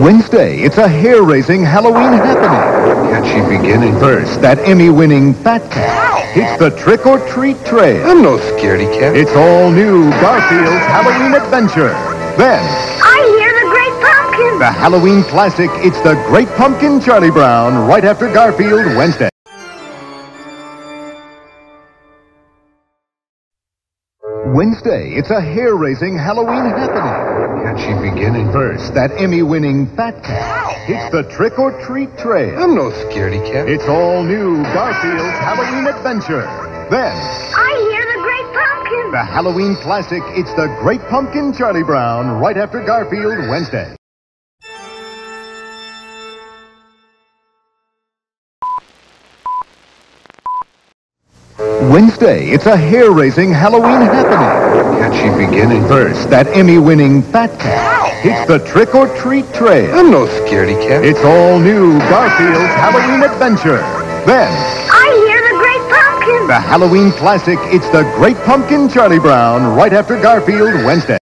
Wednesday, it's a hair-raising Halloween happening. Can't she begin it? First, that Emmy-winning Fat Cat. It's the trick-or-treat trail. I'm no scaredy cat. It's all new Garfield's Halloween Adventure. Then, I hear the great pumpkin. the Halloween classic, It's the Great Pumpkin Charlie Brown, right after Garfield Wednesday. Wednesday, it's a hair-raising Halloween happening. Can't she begin it? First, that Emmy-winning Fat Cat. It's the trick-or-treat trail. I'm no scaredy cat. It's all new Garfield's Halloween Adventure. Then, I hear the great pumpkin. the Halloween classic, It's the Great Pumpkin Charlie Brown, right after Garfield Wednesday. Wednesday, it's a hair-raising Halloween happening. Can't she begin it? First, that Emmy-winning Fat Cat. It's the trick-or-treat trail. I'm no scaredy cat. It's all new Garfield's Halloween Adventure. Then, I hear the great pumpkin. the Halloween classic, It's the Great Pumpkin Charlie Brown, right after Garfield Wednesday.